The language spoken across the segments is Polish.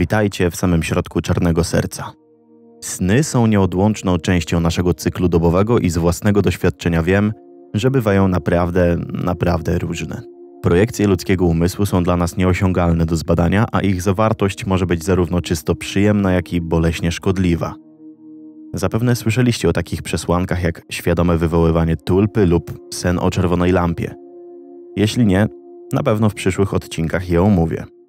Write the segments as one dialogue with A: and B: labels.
A: Witajcie w samym środku czarnego serca. Sny są nieodłączną częścią naszego cyklu dobowego i z własnego doświadczenia wiem, że bywają naprawdę, naprawdę różne. Projekcje ludzkiego umysłu są dla nas nieosiągalne do zbadania, a ich zawartość może być zarówno czysto przyjemna, jak i boleśnie szkodliwa. Zapewne słyszeliście o takich przesłankach jak świadome wywoływanie tulpy lub sen o czerwonej lampie. Jeśli nie, na pewno w przyszłych odcinkach je omówię.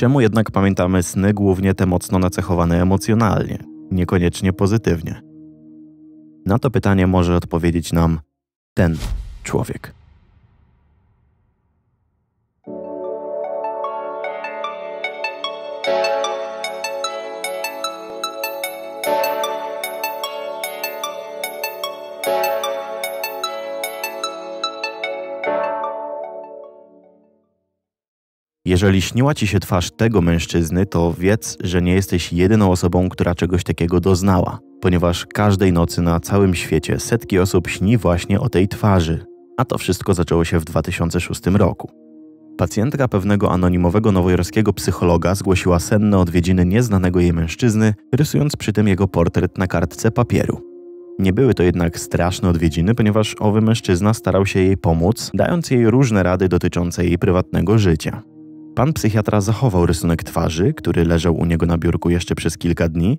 A: Czemu jednak pamiętamy sny głównie te mocno nacechowane emocjonalnie, niekoniecznie pozytywnie? Na to pytanie może odpowiedzieć nam ten człowiek. Jeżeli śniła ci się twarz tego mężczyzny, to wiedz, że nie jesteś jedyną osobą, która czegoś takiego doznała, ponieważ każdej nocy na całym świecie setki osób śni właśnie o tej twarzy. A to wszystko zaczęło się w 2006 roku. Pacjentka pewnego anonimowego nowojorskiego psychologa zgłosiła senne odwiedziny nieznanego jej mężczyzny, rysując przy tym jego portret na kartce papieru. Nie były to jednak straszne odwiedziny, ponieważ owy mężczyzna starał się jej pomóc, dając jej różne rady dotyczące jej prywatnego życia. Pan psychiatra zachował rysunek twarzy, który leżał u niego na biurku jeszcze przez kilka dni,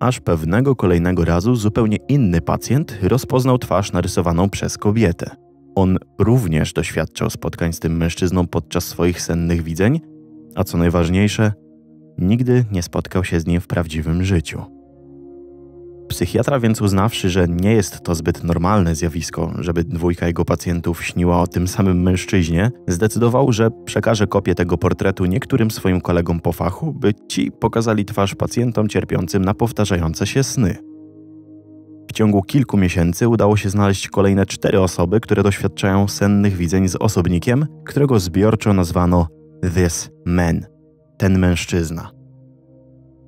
A: aż pewnego kolejnego razu zupełnie inny pacjent rozpoznał twarz narysowaną przez kobietę. On również doświadczał spotkań z tym mężczyzną podczas swoich sennych widzeń, a co najważniejsze, nigdy nie spotkał się z nim w prawdziwym życiu. Psychiatra więc uznawszy, że nie jest to zbyt normalne zjawisko, żeby dwójka jego pacjentów śniła o tym samym mężczyźnie, zdecydował, że przekaże kopię tego portretu niektórym swoim kolegom po fachu, by ci pokazali twarz pacjentom cierpiącym na powtarzające się sny. W ciągu kilku miesięcy udało się znaleźć kolejne cztery osoby, które doświadczają sennych widzeń z osobnikiem, którego zbiorczo nazwano This Man, ten mężczyzna.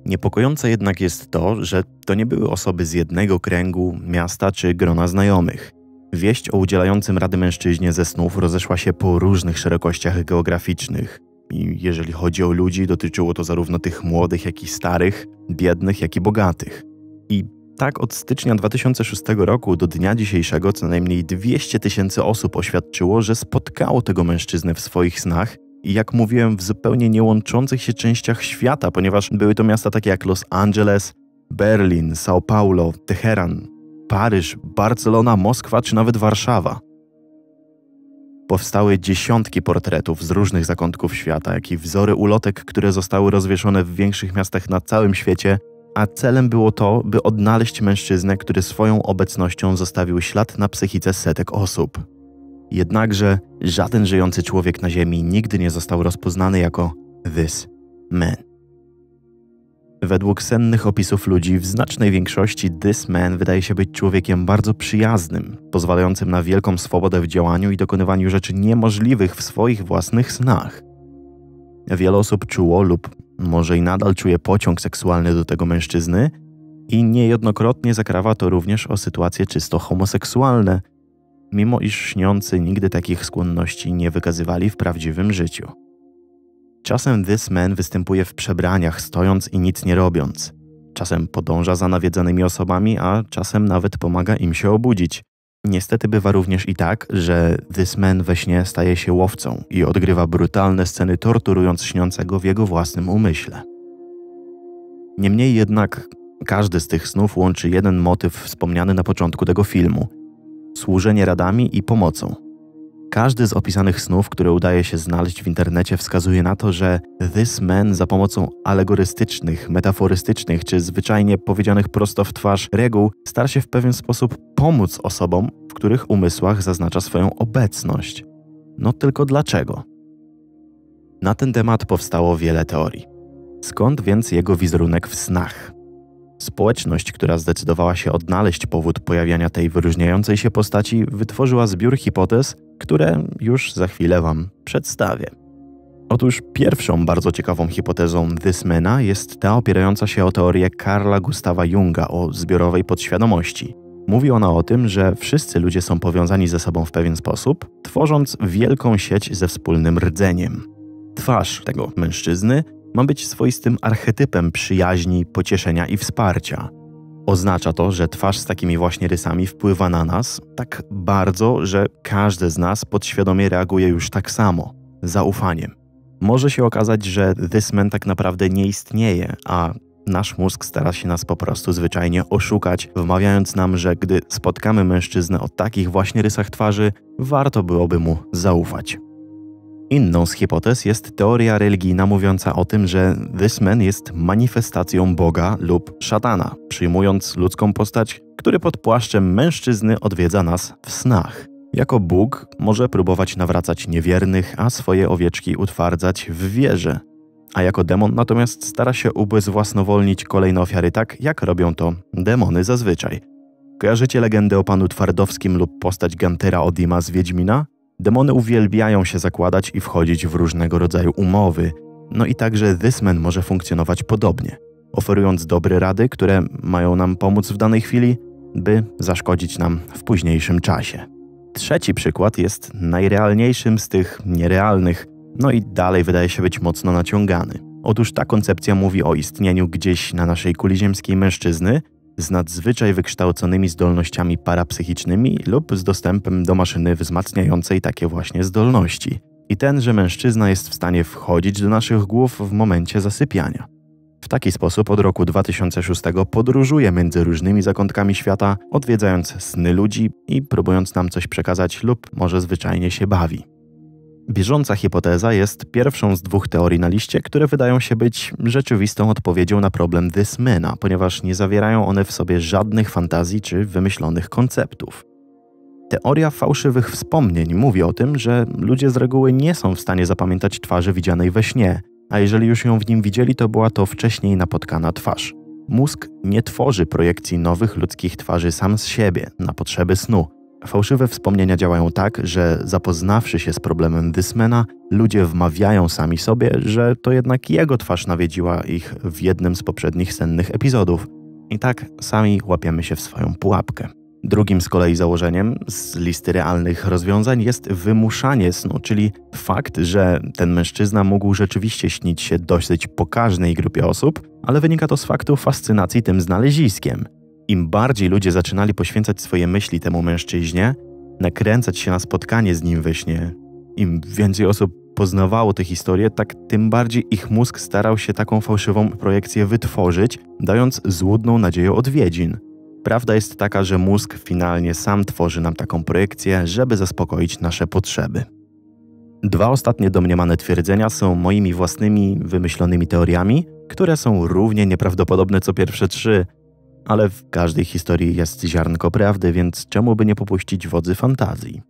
A: Niepokojące jednak jest to, że to nie były osoby z jednego kręgu, miasta czy grona znajomych. Wieść o udzielającym rady mężczyźnie ze snów rozeszła się po różnych szerokościach geograficznych. I jeżeli chodzi o ludzi, dotyczyło to zarówno tych młodych, jak i starych, biednych, jak i bogatych. I tak od stycznia 2006 roku do dnia dzisiejszego co najmniej 200 tysięcy osób oświadczyło, że spotkało tego mężczyznę w swoich snach jak mówiłem, w zupełnie niełączących się częściach świata, ponieważ były to miasta takie jak Los Angeles, Berlin, São Paulo, Teheran, Paryż, Barcelona, Moskwa czy nawet Warszawa. Powstały dziesiątki portretów z różnych zakątków świata, jak i wzory ulotek, które zostały rozwieszone w większych miastach na całym świecie, a celem było to, by odnaleźć mężczyznę, który swoją obecnością zostawił ślad na psychice setek osób. Jednakże żaden żyjący człowiek na Ziemi nigdy nie został rozpoznany jako this man. Według sennych opisów ludzi, w znacznej większości this man wydaje się być człowiekiem bardzo przyjaznym, pozwalającym na wielką swobodę w działaniu i dokonywaniu rzeczy niemożliwych w swoich własnych snach. Wiele osób czuło lub może i nadal czuje pociąg seksualny do tego mężczyzny i niejednokrotnie zakrawa to również o sytuacje czysto homoseksualne, mimo iż śniący nigdy takich skłonności nie wykazywali w prawdziwym życiu. Czasem this man występuje w przebraniach, stojąc i nic nie robiąc. Czasem podąża za nawiedzonymi osobami, a czasem nawet pomaga im się obudzić. Niestety bywa również i tak, że this man we śnie staje się łowcą i odgrywa brutalne sceny, torturując śniącego w jego własnym umyśle. Niemniej jednak każdy z tych snów łączy jeden motyw wspomniany na początku tego filmu – służenie radami i pomocą. Każdy z opisanych snów, które udaje się znaleźć w internecie, wskazuje na to, że This Man za pomocą alegorystycznych, metaforystycznych czy zwyczajnie powiedzianych prosto w twarz reguł stara się w pewien sposób pomóc osobom, w których umysłach zaznacza swoją obecność. No tylko dlaczego? Na ten temat powstało wiele teorii. Skąd więc jego wizerunek w snach? Społeczność, która zdecydowała się odnaleźć powód pojawiania tej wyróżniającej się postaci, wytworzyła zbiór hipotez, które już za chwilę Wam przedstawię. Otóż pierwszą bardzo ciekawą hipotezą Thismana jest ta opierająca się o teorię Karla Gustawa Junga o zbiorowej podświadomości. Mówi ona o tym, że wszyscy ludzie są powiązani ze sobą w pewien sposób, tworząc wielką sieć ze wspólnym rdzeniem. Twarz tego mężczyzny ma być swoistym archetypem przyjaźni, pocieszenia i wsparcia. Oznacza to, że twarz z takimi właśnie rysami wpływa na nas tak bardzo, że każdy z nas podświadomie reaguje już tak samo zaufaniem. Może się okazać, że this man tak naprawdę nie istnieje, a nasz mózg stara się nas po prostu zwyczajnie oszukać, wmawiając nam, że gdy spotkamy mężczyznę o takich właśnie rysach twarzy, warto byłoby mu zaufać. Inną z hipotez jest teoria religijna mówiąca o tym, że this man jest manifestacją Boga lub szatana, przyjmując ludzką postać, który pod płaszczem mężczyzny odwiedza nas w snach. Jako Bóg może próbować nawracać niewiernych, a swoje owieczki utwardzać w wierze. A jako demon natomiast stara się ubezwłasnowolnić kolejne ofiary tak, jak robią to demony zazwyczaj. Kojarzycie legendę o panu Twardowskim lub postać Gantera Odima z Wiedźmina? Demony uwielbiają się zakładać i wchodzić w różnego rodzaju umowy. No i także Thisman może funkcjonować podobnie, oferując dobre rady, które mają nam pomóc w danej chwili, by zaszkodzić nam w późniejszym czasie. Trzeci przykład jest najrealniejszym z tych nierealnych, no i dalej wydaje się być mocno naciągany. Otóż ta koncepcja mówi o istnieniu gdzieś na naszej kuli ziemskiej mężczyzny z nadzwyczaj wykształconymi zdolnościami parapsychicznymi lub z dostępem do maszyny wzmacniającej takie właśnie zdolności. I ten, że mężczyzna jest w stanie wchodzić do naszych głów w momencie zasypiania. W taki sposób od roku 2006 podróżuje między różnymi zakątkami świata, odwiedzając sny ludzi i próbując nam coś przekazać lub może zwyczajnie się bawi. Bieżąca hipoteza jest pierwszą z dwóch teorii na liście, które wydają się być rzeczywistą odpowiedzią na problem Thismana, ponieważ nie zawierają one w sobie żadnych fantazji czy wymyślonych konceptów. Teoria fałszywych wspomnień mówi o tym, że ludzie z reguły nie są w stanie zapamiętać twarzy widzianej we śnie, a jeżeli już ją w nim widzieli, to była to wcześniej napotkana twarz. Mózg nie tworzy projekcji nowych ludzkich twarzy sam z siebie na potrzeby snu. Fałszywe wspomnienia działają tak, że zapoznawszy się z problemem Dysmena, ludzie wmawiają sami sobie, że to jednak jego twarz nawiedziła ich w jednym z poprzednich sennych epizodów. I tak sami łapiemy się w swoją pułapkę. Drugim z kolei założeniem z listy realnych rozwiązań jest wymuszanie snu, czyli fakt, że ten mężczyzna mógł rzeczywiście śnić się dosyć pokaźnej grupie osób, ale wynika to z faktu fascynacji tym znaleziskiem. Im bardziej ludzie zaczynali poświęcać swoje myśli temu mężczyźnie, nakręcać się na spotkanie z nim we śnie, im więcej osób poznawało tę historię, tak tym bardziej ich mózg starał się taką fałszywą projekcję wytworzyć, dając złudną nadzieję odwiedzin. Prawda jest taka, że mózg finalnie sam tworzy nam taką projekcję, żeby zaspokoić nasze potrzeby. Dwa ostatnie domniemane twierdzenia są moimi własnymi, wymyślonymi teoriami, które są równie nieprawdopodobne co pierwsze trzy, ale w każdej historii jest ziarnko prawdy, więc czemu by nie popuścić wodzy fantazji?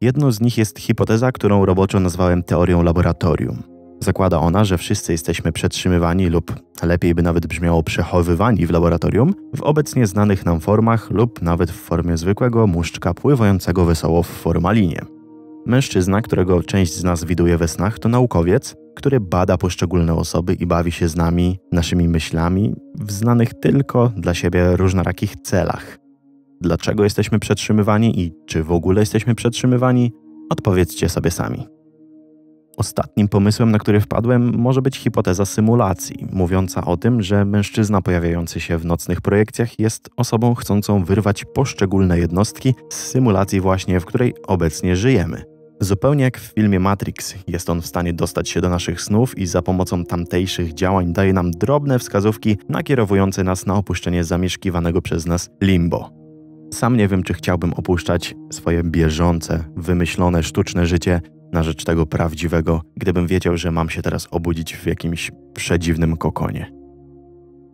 A: Jedną z nich jest hipoteza, którą roboczo nazwałem teorią laboratorium. Zakłada ona, że wszyscy jesteśmy przetrzymywani lub lepiej by nawet brzmiało przechowywani w laboratorium w obecnie znanych nam formach lub nawet w formie zwykłego muszczka pływającego wesoło w formalinie. Mężczyzna, którego część z nas widuje we snach, to naukowiec, który bada poszczególne osoby i bawi się z nami, naszymi myślami, w znanych tylko dla siebie różnorakich celach. Dlaczego jesteśmy przetrzymywani i czy w ogóle jesteśmy przetrzymywani? Odpowiedzcie sobie sami. Ostatnim pomysłem, na który wpadłem, może być hipoteza symulacji, mówiąca o tym, że mężczyzna pojawiający się w nocnych projekcjach jest osobą chcącą wyrwać poszczególne jednostki z symulacji właśnie, w której obecnie żyjemy. Zupełnie jak w filmie Matrix, jest on w stanie dostać się do naszych snów i za pomocą tamtejszych działań daje nam drobne wskazówki nakierowujące nas na opuszczenie zamieszkiwanego przez nas limbo. Sam nie wiem, czy chciałbym opuszczać swoje bieżące, wymyślone, sztuczne życie na rzecz tego prawdziwego, gdybym wiedział, że mam się teraz obudzić w jakimś przedziwnym kokonie.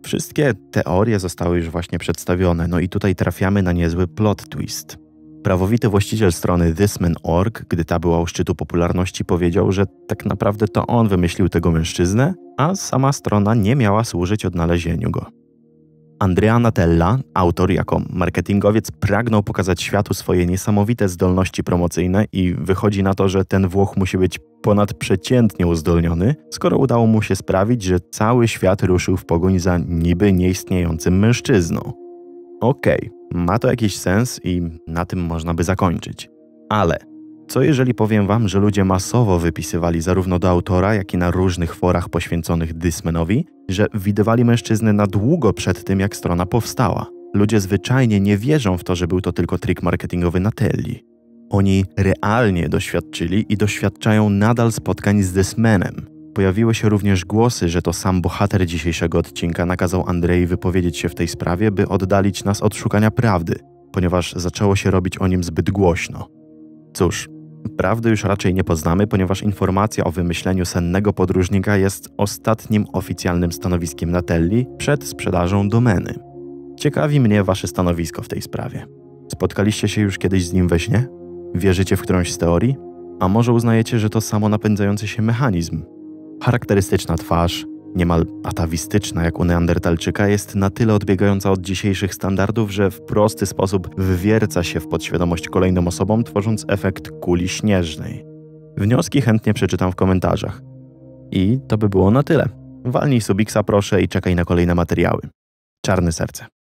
A: Wszystkie teorie zostały już właśnie przedstawione, no i tutaj trafiamy na niezły plot twist. Prawowity właściciel strony thisman.org, gdy ta była u szczytu popularności, powiedział, że tak naprawdę to on wymyślił tego mężczyznę, a sama strona nie miała służyć odnalezieniu go. Andrea Natella, autor jako marketingowiec, pragnął pokazać światu swoje niesamowite zdolności promocyjne i wychodzi na to, że ten Włoch musi być ponadprzeciętnie uzdolniony, skoro udało mu się sprawić, że cały świat ruszył w pogoń za niby nieistniejącym mężczyzną. Okej, okay, ma to jakiś sens i na tym można by zakończyć. Ale Co jeżeli powiem wam, że ludzie masowo wypisywali zarówno do autora, jak i na różnych forach poświęconych Dysmenowi, że widywali mężczyznę na długo przed tym, jak strona powstała. Ludzie zwyczajnie nie wierzą w to, że był to tylko trik marketingowy Natelli. Oni realnie doświadczyli i doświadczają nadal spotkań z Dysmenem. Pojawiły się również głosy, że to sam bohater dzisiejszego odcinka nakazał Andrei wypowiedzieć się w tej sprawie, by oddalić nas od szukania prawdy, ponieważ zaczęło się robić o nim zbyt głośno. Cóż, prawdy już raczej nie poznamy, ponieważ informacja o wymyśleniu sennego podróżnika jest ostatnim oficjalnym stanowiskiem Natelli przed sprzedażą domeny. Ciekawi mnie wasze stanowisko w tej sprawie. Spotkaliście się już kiedyś z nim we śnie? Wierzycie w którąś z teorii? A może uznajecie, że to samo napędzający się mechanizm? Charakterystyczna twarz, niemal atawistyczna jak u Neandertalczyka, jest na tyle odbiegająca od dzisiejszych standardów, że w prosty sposób wywierca się w podświadomość kolejnym osobom, tworząc efekt kuli śnieżnej. Wnioski chętnie przeczytam w komentarzach. I to by było na tyle. Walnij subiksa proszę i czekaj na kolejne materiały. Czarne serce.